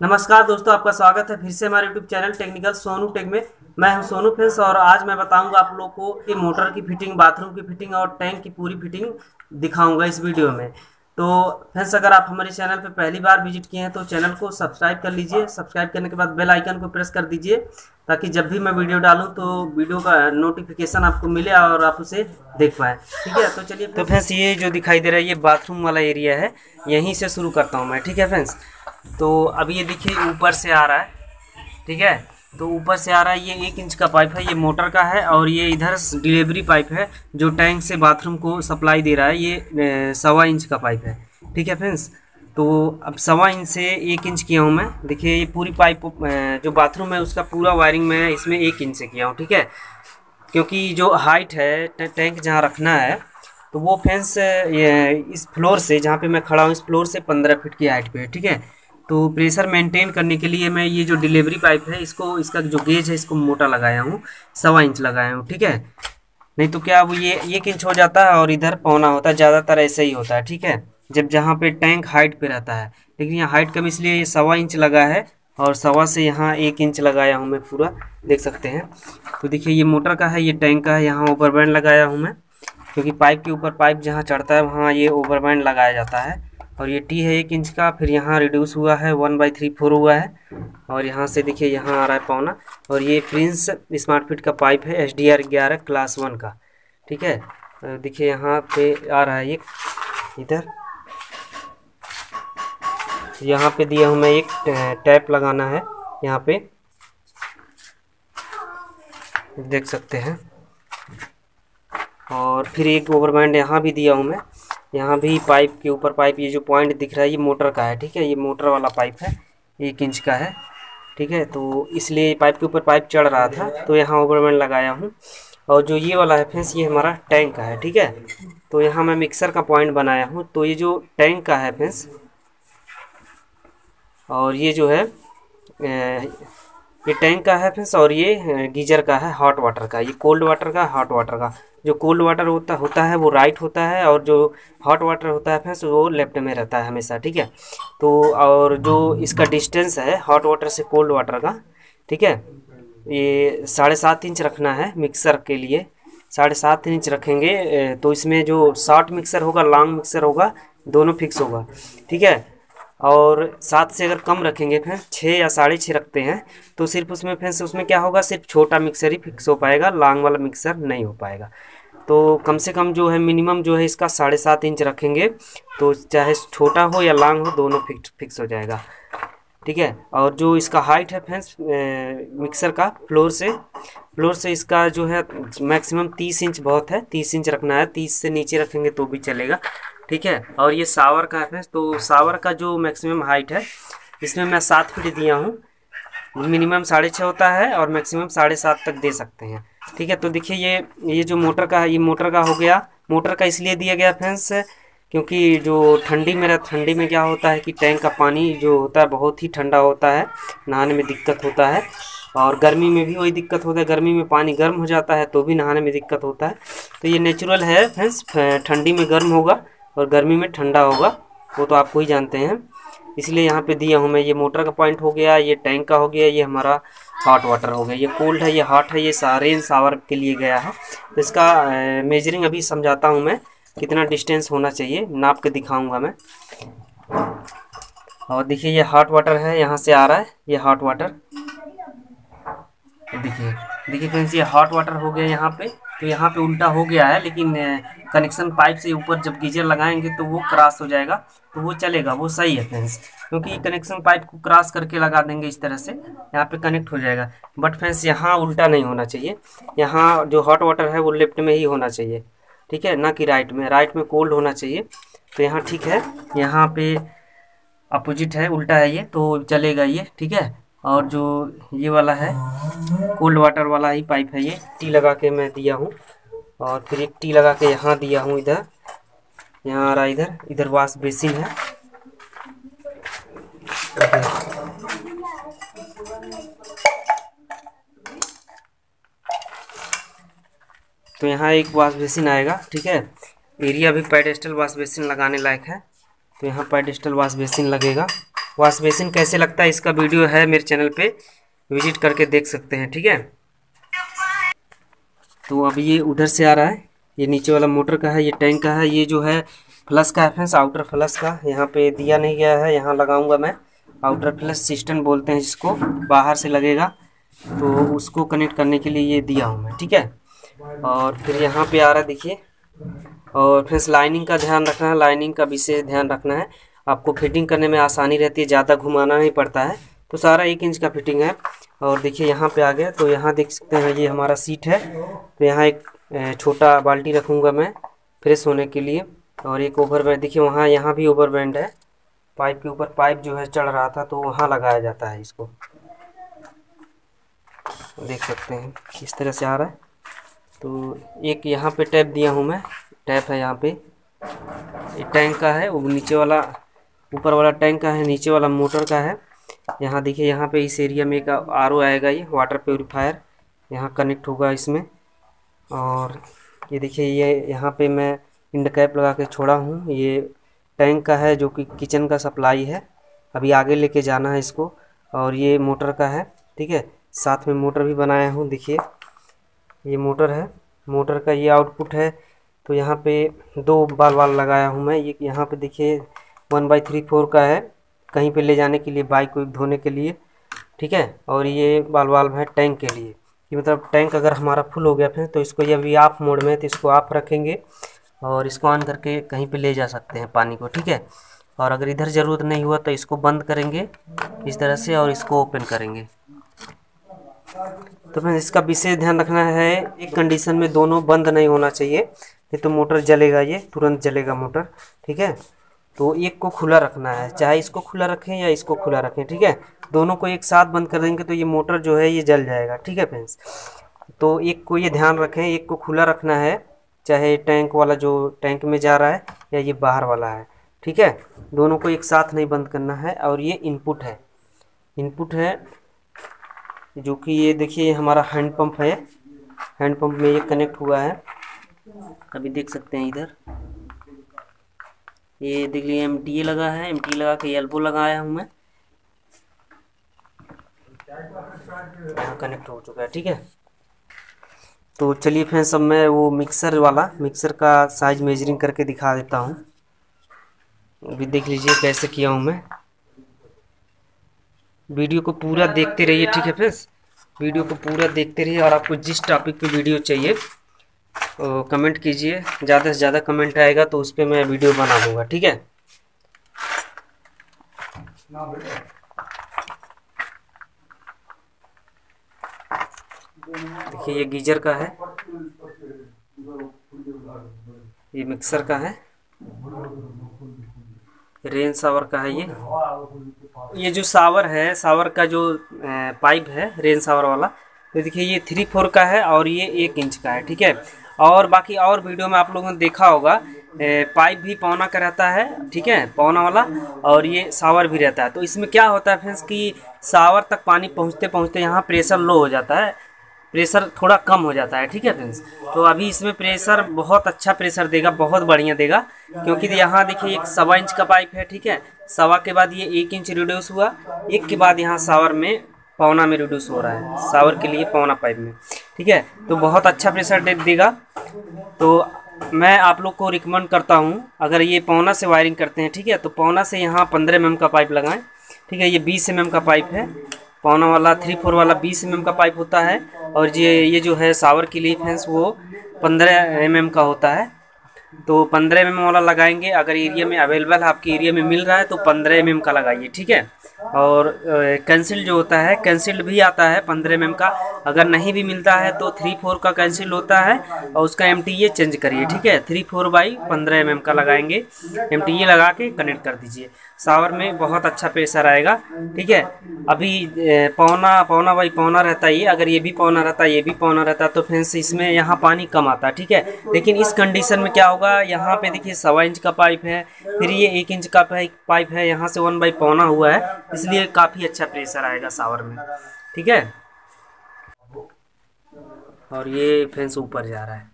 नमस्कार दोस्तों, आपका स्वागत है फिर से हमारे YouTube channel technical Sonu tech में। मैं हूँ सोनू फ्रेंड्स और आज मैं बताऊँगा आप लोग को कि मोटर की फिटिंग बाथरूम की फिटिंग और टैंक की पूरी फिटिंग दिखाऊँगा इस वीडियो में। तो फ्रेंड्स, अगर आप हमारे चैनल पर पहली बार विज़िट किए हैं तो चैनल को सब्सक्राइब कर लीजिए। सब्सक्राइब करने के बाद बेल आइकन को प्रेस कर दीजिए, ताकि जब भी मैं वीडियो डालूं तो वीडियो का नोटिफिकेशन आपको मिले और आप उसे देख पाए। ठीक है? तो चलिए तो फ्रेंड्स, ये जो दिखाई दे रहा है, ये बाथरूम वाला एरिया है। यहीं से शुरू करता हूँ मैं, ठीक है फ्रेंड्स? तो अभी ये देखिए, ऊपर से आ रहा है, ठीक है? तो ऊपर से आ रहा है, ये एक इंच का पाइप है, ये मोटर का है और ये इधर डिलीवरी पाइप है जो टैंक से बाथरूम को सप्लाई दे रहा है, ये सवा इंच का पाइप है। ठीक है फ्रेंड्स? तो अब सवा इंच से एक इंच किया हूँ मैं। देखिए, ये पूरी पाइप जो बाथरूम है उसका पूरा वायरिंग मैं इसमें एक इंच से किया हूँ, ठीक है? क्योंकि जो हाइट है टैंक जहाँ रखना है तो वो फेंस इस फ्लोर से, जहाँ पे मैं खड़ा हूँ, इस फ्लोर से पंद्रह फीट की हाइट पे है ठीक है? तो प्रेशर मेंटेन करने के लिए मैं ये जो डिलीवरी पाइप है, इसको, इसका जो गेज है, इसको मोटा लगाया हूँ, सवा इंच लगाया हूँ, ठीक है? नहीं तो क्या वो ये एक इंच हो जाता है और इधर पौना होता है, ज़्यादातर ऐसे ही होता है, ठीक है? जब जहाँ पे टैंक हाइट पे रहता है, लेकिन यहाँ हाइट कम इसलिए ये सवा इंच लगा है और सवा से यहाँ एक इंच लगाया हूँ मैं पूरा, देख सकते हैं। तो देखिए, ये मोटर का है, ये टैंक का है, यहाँ ओवरबैंड लगाया हूँ मैं, क्योंकि पाइप के ऊपर पाइप जहाँ चढ़ता है, वहाँ ये ओवरबैंड लगाया जाता है। और ये टी है एक इंच का, फिर यहाँ रिड्यूस हुआ है वन बाई थ्री फोर हुआ है। और यहाँ से देखिए, यहाँ आ रहा है पौना और ये प्रिंस स्मार्ट फिट का पाइप है एच डी आर ग्यारह क्लास वन का। ठीक है? देखिए, यहाँ पे आ रहा है एक, इधर। यहाँ पे दिया हूँ मैं एक टैप लगाना है, यहाँ पे। देख सकते हैं। और फिर एक ओवरबैंड यहाँ भी दिया हूँ मैं। यहाँ भी पाइप के ऊपर पाइप, ये जो पॉइंट दिख रहा है, ये मोटर का है, ठीक है? ये मोटर वाला पाइप है, एक इंच का है, ठीक है? तो इसलिए पाइप के ऊपर पाइप चढ़ रहा था तो यहाँ ओवरमैन लगाया हूँ। और जो ये वाला है फेंस ये हमारा टैंक का है, ठीक है? तो यहाँ मैं मिक्सर का पॉइंट बनाया हूँ। तो ये जो टैंक का है फेंस और ये जो है ये टैंक का है फ्रेंड्स और ये गीजर का है हॉट वाटर का। ये कोल्ड वाटर का हॉट वाटर का। जो कोल्ड वाटर होता होता है, वो राइट होता है, और जो हॉट वाटर होता है फ्रेंड्स वो लेफ़्ट में रहता है हमेशा, ठीक है? तो और जो इसका डिस्टेंस है हॉट वाटर से कोल्ड वाटर का, ठीक है? ये साढ़े सात इंच रखना है मिक्सर के लिए। साढ़े सात इंच रखेंगे तो इसमें जो शॉर्ट मिक्सर होगा लॉन्ग मिक्सर होगा, दोनों फिक्स होगा, ठीक है? और सात से अगर कम रखेंगे फिर छः या साढ़े छः रखते हैं तो सिर्फ़ उसमें फिर उसमें क्या होगा, सिर्फ़ छोटा मिक्सर ही फिक्स हो पाएगा लॉन्ग वाला मिक्सर नहीं हो पाएगा। तो कम से कम जो है मिनिमम जो है इसका साढ़े सात इंच रखेंगे तो चाहे छोटा हो या लॉन्ग हो, दोनों फिक्स फिक्स हो जाएगा। ठीक है? और जो इसका हाइट है फ्रेंड्स मिक्सर का फ्लोर से फ्लोर से इसका जो है मैक्सिमम तीस इंच बहुत है, तीस इंच रखना है, तीस से नीचे रखेंगे तो भी चलेगा। ठीक है? और ये सावर का है तो सावर का जो मैक्सिमम हाइट है, इसमें मैं सात फीट दिया हूँ। मिनिमम साढ़े छः होता है और मैक्सिमम साढ़े सात तक दे सकते हैं। ठीक है? तो देखिए ये ये जो मोटर का है, ये मोटर का हो गया। मोटर का इसलिए दिया गया फ्रेंड्स क्योंकि जो ठंडी में ठंडी में क्या होता है कि टैंक का पानी जो होता है, बहुत ही ठंडा होता है, नहाने में दिक्कत होता है। और गर्मी में भी वही दिक्कत होता है, गर्मी में पानी गर्म हो जाता है तो भी नहाने में दिक्कत होता है। तो ये नेचुरल है फ्रेंड्स ठंडी में गर्म होगा। और गर्मी में ठंडा होगा, वो तो आपको ही जानते हैं। इसलिए यहाँ पे दिया हूँ मैं, ये मोटर का पॉइंट हो गया, ये टैंक का हो गया, ये हमारा हॉट वाटर हो गया। ये कोल्ड है, ये हॉट है, ये सारे सावर के लिए गया है। तो इसका मेजरिंग अभी समझाता हूँ मैं, कितना डिस्टेंस होना चाहिए। नाप के दिखाऊँगा मैं। और देखिए, ये हॉट वाटर है, यहाँ से आ रहा है, ये हॉट वाटर देखिए देखिए फ्रेंड्स ये हॉट वाटर हो गया यहाँ पे। तो यहाँ पे उल्टा हो गया है, लेकिन कनेक्शन पाइप से ऊपर जब गीजर लगाएँगे तो वो क्रॉस हो जाएगा तो वो चलेगा, वो सही है फ्रेंड्स क्योंकि कनेक्शन पाइप को क्रॉस करके लगा देंगे इस तरह से, यहाँ पे कनेक्ट हो जाएगा। बट फ्रेंड्स यहाँ उल्टा नहीं होना चाहिए, यहाँ जो हॉट वाटर है वो लेफ़्ट में ही होना चाहिए, ठीक है, ना कि राइट में राइट में कोल्ड होना चाहिए तो यहाँ ठीक है, यहाँ पे अपोजिट है, उल्टा है ये तो चलेगा ये, ठीक है और जो ये वाला है कोल्ड वाटर वाला ही पाइप है ये। टी लगा के मैं दिया हूँ। और फिर एक टी लगा के यहाँ दिया हूँ इधर। यहाँ आ रहा इधर। इधर वाश बेसिन है। तो यहाँ एक वाश बेसिन आएगा, ठीक है? एरिया भी पेडेस्टल वाश बेसिन लगाने लायक है। तो यहाँ पेडेस्टल वाश बेसिन लगेगा। वॉश बेसिन कैसे लगता है? इसका वीडियो है मेरे चैनल पे। विज़िट करके देख सकते हैं, ठीक है? तो अब ये उधर से आ रहा है। ये नीचे वाला मोटर का है, ये टैंक का है, ये जो है फ्लस का है फ्रेंड्स, आउटर फ्लस का। यहाँ पे दिया नहीं गया है, यहाँ लगाऊँगा मैं। आउटर फ्लस सिस्टम बोलते हैं जिसको, बाहर से लगेगा। तो उसको कनेक्ट करने के लिए ये दिया हूँ मैं, ठीक है? और फिर यहाँ पे आ रहा है, देखिए। और फ्रेंड्स, लाइनिंग का ध्यान रखना है, लाइनिंग का विशेष ध्यान रखना है। आपको फिटिंग करने में आसानी रहती है, ज़्यादा घुमाना नहीं पड़ता है। तो सारा एक इंच का फिटिंग है। और देखिए, यहाँ पे आ गया। तो यहाँ देख सकते हैं, ये हमारा सीट है। तो यहाँ एक छोटा बाल्टी रखूँगा मैं फ्रेश होने के लिए। और एक ओवर बैंड, देखिए, वहाँ, यहाँ भी ओवर बैंड है। पाइप के ऊपर पाइप जो है, चढ़ रहा था तो वहाँ लगाया जाता है इसको। देख सकते हैं, किस तरह से आ रहा है। तो एक यहाँ पे टैप दिया हूँ मैं। टैप है यहाँ पे। टैंक का है, वो नीचे वाला ऊपर वाला टैंक का है, नीचे वाला मोटर का है। यहाँ देखिए, यहाँ पे इस एरिया में एक आर आएगा, ये वाटर प्योरीफायर। यहाँ कनेक्ट होगा इसमें। और ये देखिए, ये यहाँ पे मैं इंड कैप लगा के छोड़ा हूँ। ये टैंक का है, जो कि किचन का सप्लाई है। अभी आगे लेके जाना है इसको। और ये मोटर का है, ठीक है? साथ में मोटर भी बनाया हूँ, देखिए। ये मोटर है। मोटर का ये आउटपुट है। तो यहाँ पे दो बाल बाल लगाया हूँ मैं। ये यहाँ पे देखिए वन बाई थ्री फोर का है। कहीं पे ले जाने के लिए बाइक को धोने के लिए, ठीक है? और ये बाल बाल है टैंक के लिए। कि मतलब टैंक अगर हमारा फुल हो गया फिर तो इसको ये अभी ऑफ़ मोड में है तो इसको ऑफ़ रखेंगे और इसको ऑन करके कहीं पे ले जा सकते हैं पानी को, ठीक है? और अगर इधर ज़रूरत नहीं हुआ तो इसको बंद करेंगे, इस तरह से और इसको ओपन करेंगे। तो फिर इसका विशेष ध्यान रखना है, एक कंडीशन में दोनों बंद नहीं होना चाहिए, नहीं तो मोटर जलेगा ये, तुरंत जलेगा मोटर, ठीक है? तो एक को खुला रखना है, चाहे इसको खुला रखें या इसको खुला रखें, ठीक है? दोनों को एक साथ बंद कर देंगे तो ये मोटर जो है ये जल जाएगा, ठीक है फ्रेंड्स? तो एक को ये ध्यान रखें, एक को खुला रखना है, चाहे टैंक वाला जो टैंक में जा रहा है या ये बाहर वाला है, ठीक है? दोनों को एक साथ नहीं बंद करना है और ये इनपुट है। इनपुट है जो कि ये देखिए हमारा हैंड पंप है। हैंड पंप में ये कनेक्ट हुआ है। अभी देख सकते हैं इधर। ये देख लीजिए एम टी ए लगा है एम टी ए लगा के एल्बो लगाया हूँ मैं। यहाँ कनेक्ट हो चुका है, ठीक है? तो चलिए फिर सब मैं वो मिक्सर वाला मिक्सर का साइज़ मेजरिंग करके दिखा देता हूँ। अभी देख लीजिए कैसे किया हूँ मैं। वीडियो को पूरा देखते रहिए, ठीक है फ्रेंड्स वीडियो को पूरा देखते रहिए और आपको जिस टॉपिक पे वीडियो चाहिए तो कमेंट कीजिए। ज़्यादा से ज़्यादा कमेंट आएगा तो उस पर मैं वीडियो बना दूँगा ठीक है? देखिए ये गीजर का है। ये मिक्सर का है। रेन सावर का है ये। ये जो सावर है सावर का जो पाइप है रेन सावर वाला तो देखिए, ये थ्री फोर का है और ये एक इंच का है, ठीक है? और बाकी और वीडियो में आप लोगों ने देखा होगा पाइप भी पौना का रहता है, ठीक है? पौना वाला और ये सावर भी रहता है। तो इसमें क्या होता है फ्रेंड्स कि सावर तक पानी पहुँचते पहुँचते यहाँ प्रेशर लो हो जाता है प्रेशर थोड़ा कम हो जाता है, ठीक है फ्रेंड्स तो अभी इसमें प्रेशर बहुत अच्छा प्रेशर देगा, बहुत बढ़िया देगा, क्योंकि यहाँ देखिए एक सवा इंच का पाइप है, ठीक है? सवा के बाद ये एक इंच रिड्यूस हुआ, एक के बाद यहाँ सावर में पौना में रिड्यूस हो रहा है, सावर के लिए पौना पाइप में। ठीक है? तो बहुत अच्छा प्रेशर दे देगा। तो मैं आप लोग को रिकमेंड करता हूँ, अगर ये पौना से वायरिंग करते हैं, ठीक है? तो पौना से यहाँ पंद्रह एम का पाइप लगाएँ। ठीक है? ये बीस एम का पाइप है। पौना वाला थ्री फोर वाला बीस एम का पाइप होता है। और ये ये जो है सावर की लीफ है वो पंद्रह एम का होता है। तो पंद्रह एम एम वाला लगाएँगे। अगर एरिया में अवेलेबल आपके एरिया में मिल रहा है तो पंद्रह एम का लगाइए, ठीक है? और कैंसिल जो होता है कैंसिल्ड भी आता है पंद्रह एम का। अगर नहीं भी मिलता है तो थ्री फोर का कैंसिल होता है और उसका एम चेंज करिए, ठीक है? थ्री फोर बाई पंद्रह एम का लगाएँगे। एम लगा के कनेक्ट कर दीजिए। सावर में बहुत अच्छा प्रेशर आएगा, ठीक है? अभी पौना पौना बाई पौना रहता है ये। अगर ये भी पौना रहता है, ये भी पौना रहता है तो फिर इसमें यहाँ पानी कम आता है ठीक है? लेकिन इस कंडीशन में क्या यहाँ पे देखिए, सवा इंच का पाइप है। फिर ये एक इंच का पाइप है। यहाँ से वन बाई पौना हुआ है। इसलिए काफ़ी अच्छा प्रेशर आएगा सावर में। ठीक है? और ये फेंस ऊपर जा रहा है।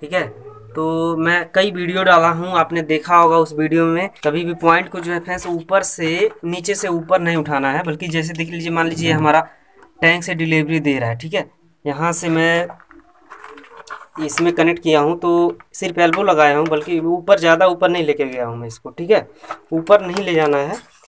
ठीक है? तो मैं कई वीडियो डाला हूँ। आपने देखा होगा उस वीडियो में। कभी भी पॉइंट को जो है फ्रेंड्स ऊपर से, नीचे से ऊपर नहीं उठाना है। बल्कि जैसे देख लीजिए, मान लीजिए हमारा टैंक से डिलीवरी दे रहा है। ठीक है? यहाँ से मैं इसमें कनेक्ट किया हूँ तो सिर्फ़ एल्बो लगाया हूँ, बल्कि ऊपर ज़्यादा ऊपर नहीं लेके गया हूँ मैं इसको, ठीक है? ऊपर नहीं ले जाना है।